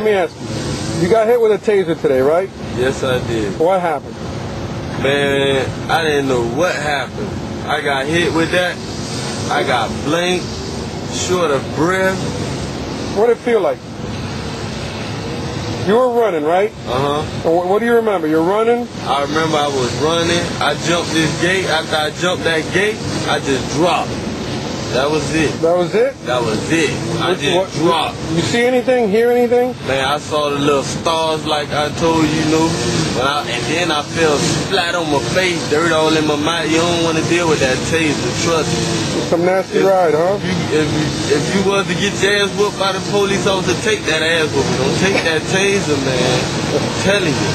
Let me ask you. You got hit with a taser today, right? Yes, I did. What happened? Man, I didn't know what happened. I got hit with that. I got blinked, short of breath. What did it feel like? You were running, right? Uh huh. What, what do you remember? You're running. I remember I was running. I jumped this gate. After I jumped that gate, I just dropped. That was it. That was it. That was it. I just What- dropped. You see anything? Hear anything? Man, I saw the little stars like I told you, you know. When I, and then I fell flat on my face, dirt all in my mouth. You don't want to deal with that taser, trust me. Some nasty If- ride, huh? If you, if, you, if you was to get your ass whooped by the police officer, take that ass whooping. Don't take that taser, man. I'm telling you.